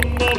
bum bum.